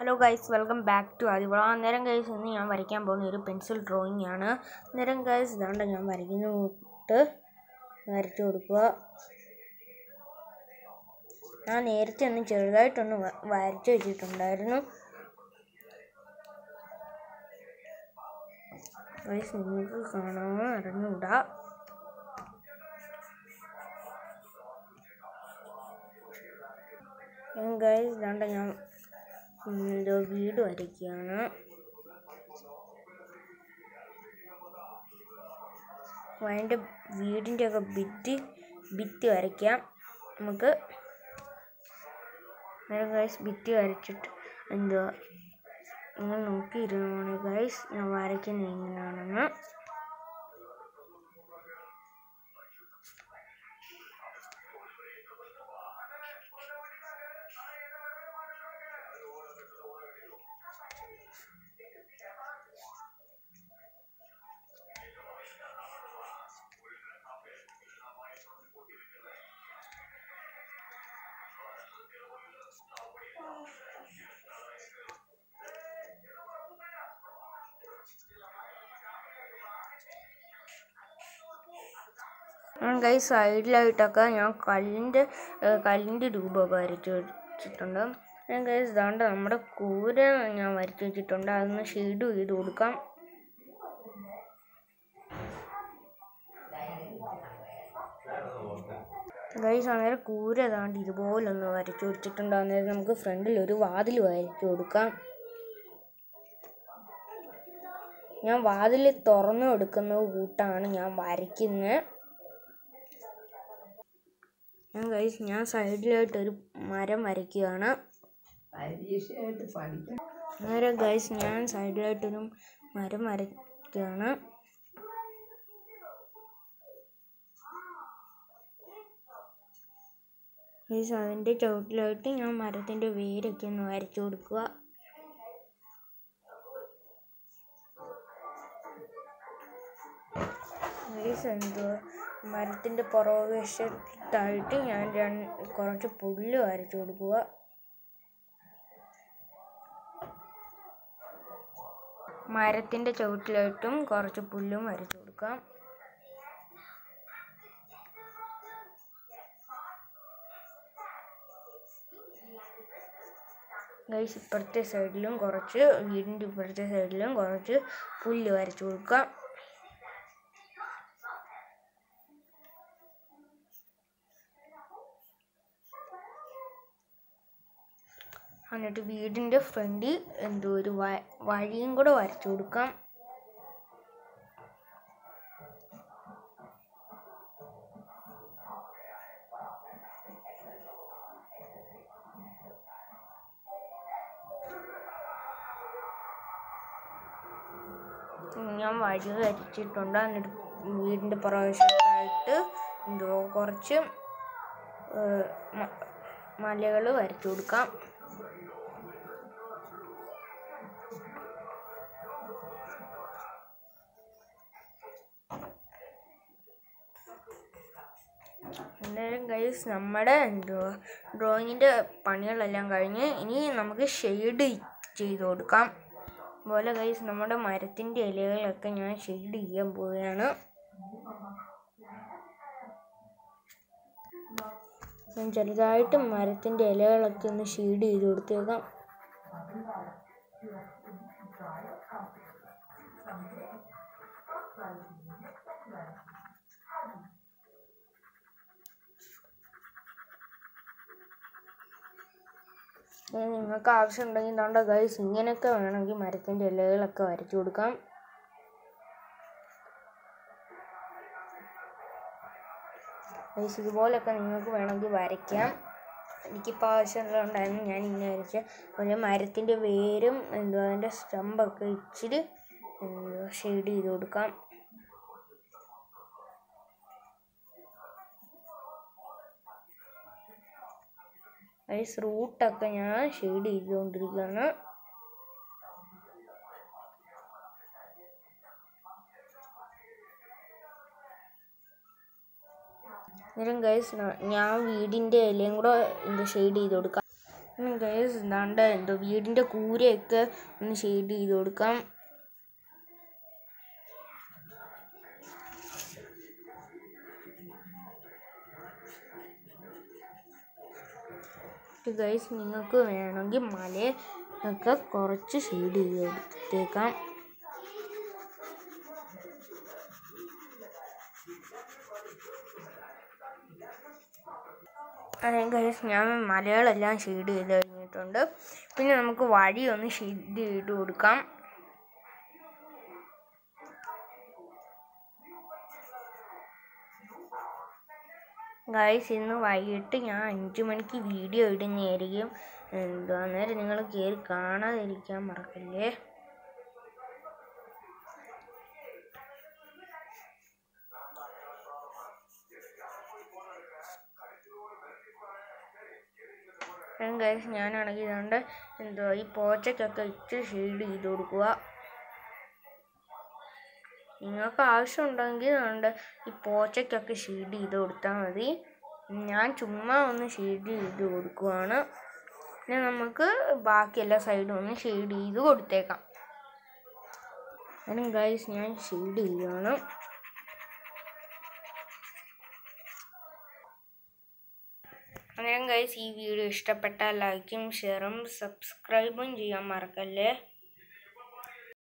Hello guys welcome back to ആദിവള അന്നേരം guys ഇന്ന് ഞാൻ വരയ്ക്കാൻ പോകുന്ന ഒരു പെൻസിൽ ഡ്രോയിങ് ആണ്. അന്നേരം ഗൈസ് ഇതാണ്ട് ഞാൻ വരയ്ക്കുന്നോട്ട് വരച്ചു കൊടുക്കുക. ഞാൻ നേരത്തെ ഒന്ന് ചെറുതായിട്ടൊന്ന് വരച്ചു വെച്ചിട്ടുണ്ടായിരുന്നു. ഗൈസ് നിങ്ങൾക്ക് കാണാൻ അറിഞ്ഞൂടാ ഗൈസ് ഇതാണ്ട് ഞാൻ എന്തോ വീട് വരയ്ക്കുകയാണ് അതിന്റെ വീടിന്റെ ഒക്കെ ഭിത്തി ഭിത്തി വരയ്ക്കാം. നമുക്ക് ഗൈസ് ഭിത്തി വരച്ചിട്ട് എന്തോ നിങ്ങൾ നോക്കിയിരുന്നോണേ ഗൈസ് ഞാൻ വരയ്ക്കുന്നത് എങ്ങനെയാണെന്ന് ഗൈസ് സൈഡിലായിട്ടൊക്കെ ഞാൻ കല്ലിന്റെ കല്ലിന്റെ രൂപമൊക്കെ വരച്ച് വെച്ചിട്ടുണ്ട്. ഗൈസ് ഇതാണ്ട് നമ്മുടെ കൂര ഞാൻ വരച്ച് വെച്ചിട്ടുണ്ട്. അതൊന്ന് ഷെയ്ഡ് ചെയ്ത് കൊടുക്കാം. ഗൈസ് അന്നേരം കൂര ഏതാണ്ട് ഇതുപോലൊന്ന് വരച്ചു വെച്ചിട്ടുണ്ട്. അന്നേരം നമുക്ക് ഫ്രണ്ടിൽ ഒരു വാതിൽ വരച്ചു കൊടുക്കാം. ഞാൻ വാതിൽ തുറന്നു കൊടുക്കുന്ന കൂട്ടാണ് ഞാൻ വരയ്ക്കുന്നത് ഞാൻ ഗൈസ് ഞാൻ സൈഡിലായിട്ട് ഒരു മരം വരയ്ക്കുകയാണ്. നേരെ ഗൈസ് ഞാൻ സൈഡിലായിട്ടൊരു മരം വരയ്ക്കുകയാണ്. ഗൈസ് അതിന്റെ ചുവട്ടിലായിട്ട് ഞാൻ മരത്തിന്റെ വേരൊക്കെ ഒന്ന് വരച്ചു കൊടുക്കുക. ഗൈസ് എന്തോ മരത്തിന്റെ പുറകുവശത്തായിട്ട് ഞാൻ കുറച്ച് പുല്ല് വരച്ചു കൊടുക്കുക. മരത്തിന്റെ ചുവട്ടിലായിട്ടും കുറച്ച് പുല്ലും വരച്ചു കൊടുക്കാം. ഗൈസ് ഇപ്പുറത്തെ സൈഡിലും കുറച്ച് വീടിന്റെ ഇപ്പുറത്തെ സൈഡിലും കുറച്ച് പുല്ല് വരച്ചു കൊടുക്കാം. എന്നിട്ട് വീടിന്റെ ഫ്രണ്ടിൽ എന്തോ ഒരു വഴിയും കൂടെ വരച്ചു കൊടുക്കാം. ഞാൻ വഴി വരച്ചിട്ടുണ്ട്. എന്നിട്ട് വീടിന്റെ പ്രവേശനത്തായിട്ട് എന്തോ കുറച്ച് മലകൾ വരച്ചു കൊടുക്കാം. അന്നേരം ഗൈസ് നമ്മുടെ ഡ്രോയിങ്ങിന്റെ പണികളെല്ലാം കഴിഞ്ഞ് ഇനി നമുക്ക് ഷെയ്ഡ് ചെയ്ത് കൊടുക്കാം. അതുപോലെ ഗൈസ് നമ്മുടെ മരത്തിന്റെ ഇലകളൊക്കെ ഞാൻ ഷെയ്ഡ് ചെയ്യാൻ പോവുകയാണ്. ഞാൻ ചെറുതായിട്ട് മരത്തിന്റെ ഇലകളൊക്കെ ഒന്ന് ഷെയ്ഡ് ചെയ്ത് കൊടുത്തേക്കാം. ഇനി നിങ്ങൾക്ക് ആവശ്യമുണ്ടെങ്കിൽ ഇതാണ്ട് ഗൈസ് ഇങ്ങനെയൊക്കെ വേണമെങ്കിൽ മരത്തിന്റെ ഇലകളൊക്കെ വരച്ചു കൊടുക്കാം. ഗൈസ് ഇതുപോലൊക്കെ നിങ്ങൾക്ക് വേണമെങ്കിൽ വരയ്ക്കാം. എനിക്കിപ്പോൾ ആവശ്യമുള്ളതുകൊണ്ടായിരുന്നു ഞാൻ ഇങ്ങനെ വരച്ച ഒരു മരത്തിന്റെ വേരും എന്തുവാ അതിന്റെ സ്റ്റമ്പൊക്കെ ഇച്ചിരി ഷെയ്ഡ് ചെയ്ത് കൊടുക്കാം. ഗൈസ് റൂട്ടൊക്കെ ഞാൻ ഷെയ്ഡ് ചെയ്തുകൊണ്ടിരിക്കുകയാണ്. അന്നേരം ഗൈസ് ഞാൻ വീടിന്റെ ഇലയും കൂടെ എന്ത് ഷെയ്ഡ് ചെയ്ത് കൊടുക്കാം. ഗൈസ് എന്താണ്ട് എന്തോ വീടിന്റെ കൂരയൊക്കെ ഒന്ന് ഷെയ്ഡ് ചെയ്ത് കൊടുക്കാം. ഗൈസ് നിങ്ങൾക്ക് വേണമെങ്കിൽ മലയൊക്കെ കുറച്ച് ഷെയ്ഡ് ചെയ്ത് കൊടുത്തേക്കാം അതെ ഗൈസ് ഞാൻ മലകളെല്ലാം ഷെയ്ഡ് ചെയ്ത് കഴിഞ്ഞിട്ടുണ്ട്. പിന്നെ നമുക്ക് വഴി ഒന്ന് ഷെയ്ഡ് ചെയ്ത് കൊടുക്കാം. ഗൈസ് ഇന്ന് വൈകിട്ട് ഞാൻ അഞ്ച് മണിക്ക് വീഡിയോ ഇടുന്നതായിരിക്കും. എന്തോ അന്നേരം നിങ്ങൾ കയറി കാണാതിരിക്കാൻ മറക്കല്ലേ? ഗൈസ് ഞാനാണെങ്കിൽ ഇതുകൊണ്ട് എന്തോ ഈ പോച്ചയ്ക്കൊക്കെ ഇച്ചിരി ഷെയ്ഡ് ചെയ്ത് കൊടുക്കുക നിങ്ങൾക്ക് ആവശ്യമുണ്ടെങ്കിൽ അതുകൊണ്ട് ഈ പോച്ചയ്ക്കൊക്കെ ഷെയ്ഡ് ചെയ്ത് കൊടുത്താൽ മതി. ഞാൻ ചുമ്മാ ഒന്ന് ഷെയ്ഡ് ചെയ്ത് കൊടുക്കുവാണ്. പിന്നെ നമുക്ക് ബാക്കി എല്ലാ സൈഡും ഒന്ന് ഷെയ്ഡ് ചെയ്ത് കൊടുത്തേക്കാം. ഗൈസ് ഞാൻ ഷെയ്ഡ് ചെയ്യുകയാണ് അങ്ങനെ ഗൈസ് ഈ വീഡിയോ ഇഷ്ടപ്പെട്ടാൽ ലൈക്കും ഷെയറും സബ്സ്ക്രൈബും ചെയ്യാൻ മറക്കല്ലേ?